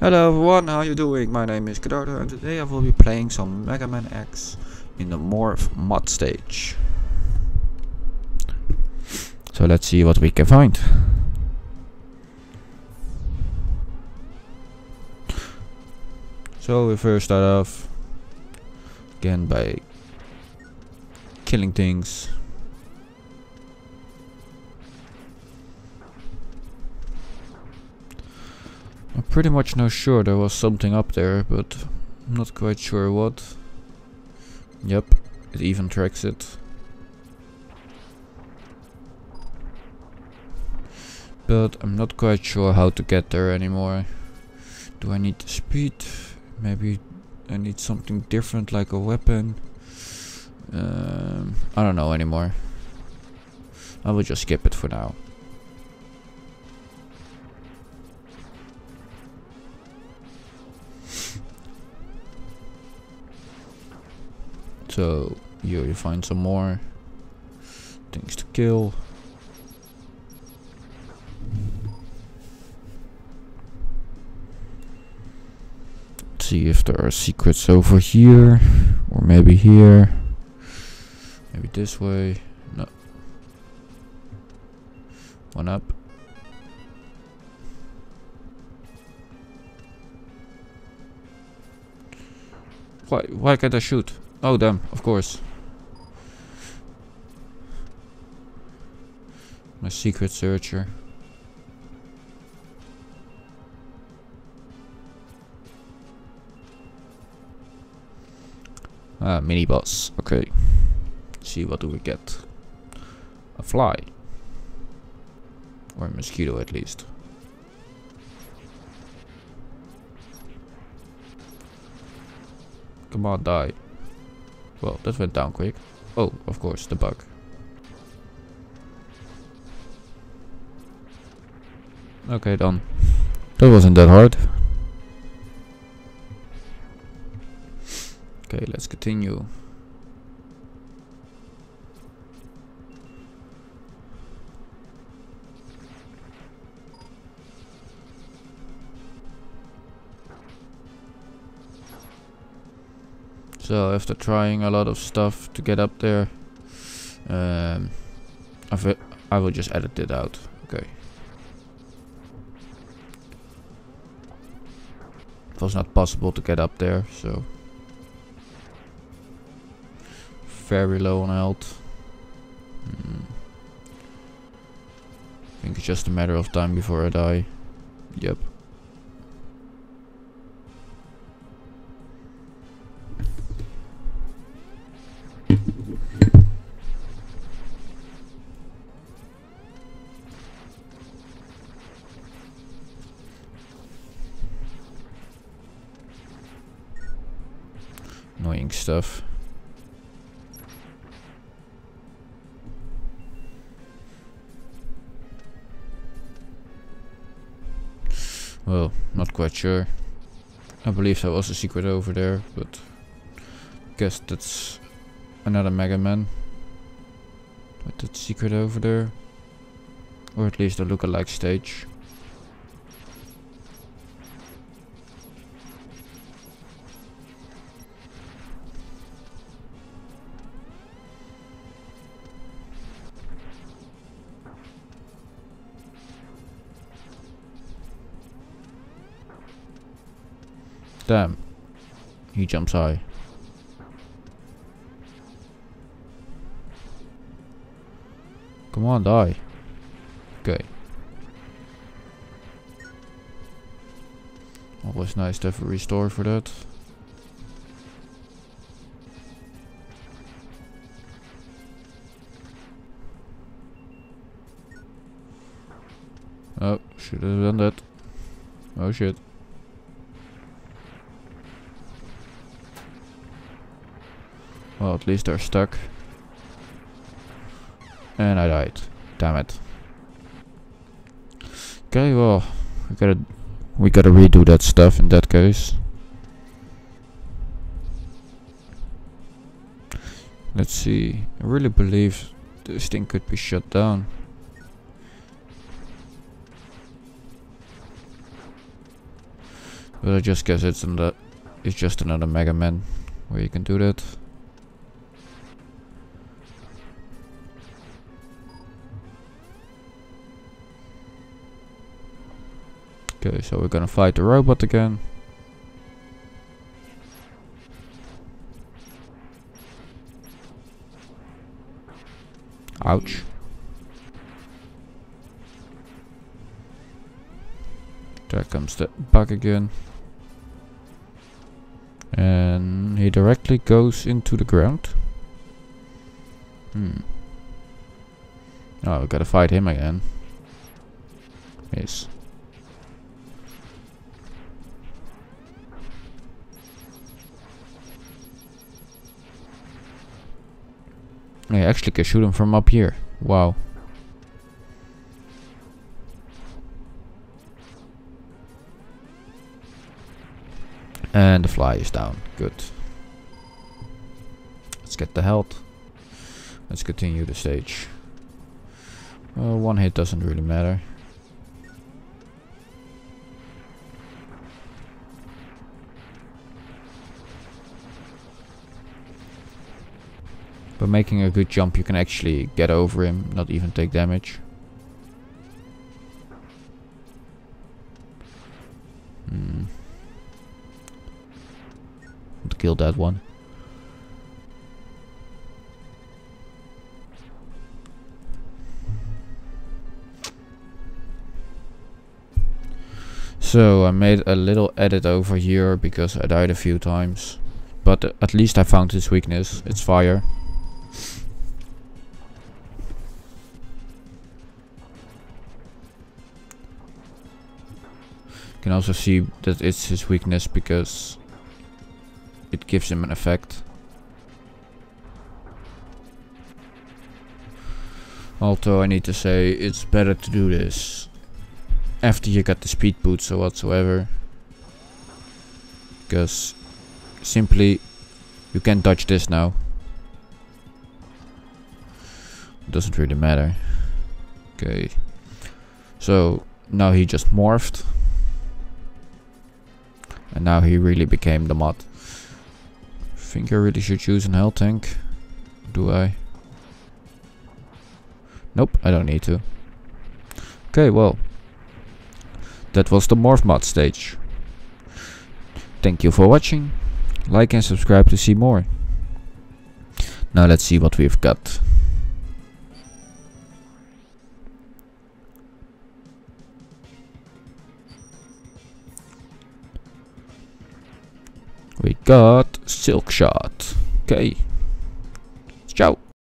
Hello everyone, how you doing? My name is Kadardar and today I will be playing some Mega Man X in the Morph Moth stage. So let's see what we can find. So we first start off again by killing things. Pretty much not sure there was something up there, but I'm not quite sure what. Yep, it even tracks it. But I'm not quite sure how to get there anymore. Do I need the speed? Maybe I need something different like a weapon. Um, I don't know anymore. I will just skip it for now. So you find some more things to kill. Let's see if there are secrets over here or maybe here. Maybe this way. No. One up. Why why can't I shoot? Oh damn, of course. My secret searcher. Ah, mini boss. Okay. see what do we get. A fly. Or a mosquito at least. Come on, die. Well, that went down quick. Oh, of course, the bug. Okay, done. That wasn't that hard. Okay, let's continue. So after trying a lot of stuff to get up there, um, I, I will just edit it out. Okay. It was not possible to get up there, so very low on health. Hmm. I think it's just a matter of time before I die. Yep. Annoying stuff. Well, not quite sure. I believe there was a secret over there, but guess that's another Mega Man. With that secret over there. Or at least a look-alike stage. He jumps high. Come on, die. Okay. Always nice to have a restore for that. Oh, should have done that. Oh shit. Well, at least they're stuck. And I died. Damn it. Okay, well, we gotta we gotta redo that stuff in that case. Let's see. I really believe this thing could be shut down. But I just guess it's another, it's just another Mega Man where you can do that. Okay, so we're gonna fight the robot again. Ouch. There comes the bug again. And he directly goes into the ground. Hmm. Oh, we gotta fight him again. Yes. I actually can shoot him from up here. Wow. And the fly is down. Good. Let's get the health. Let's continue the stage. Well, one hit doesn't really matter. By making a good jump you can actually get over him, not even take damage. Hmm. To kill that one. So I made a little edit over here because I died a few times. But at least I found his weakness. It's fire. Can also see that it's his weakness because it gives him an effect. Although I need to say it's better to do this after you got the speed boots or whatsoever. Because simply you can dodge this now. Doesn't really matter. Okay. So now he just morphed. And now he really became the moth. Think I really should use an hell tank? Do I? Nope, I don't need to. Okay, well. That was the Morph Moth stage. Thank you for watching. Like and subscribe to see more. Now let's see what we've got. We got Silk Shot. Okay.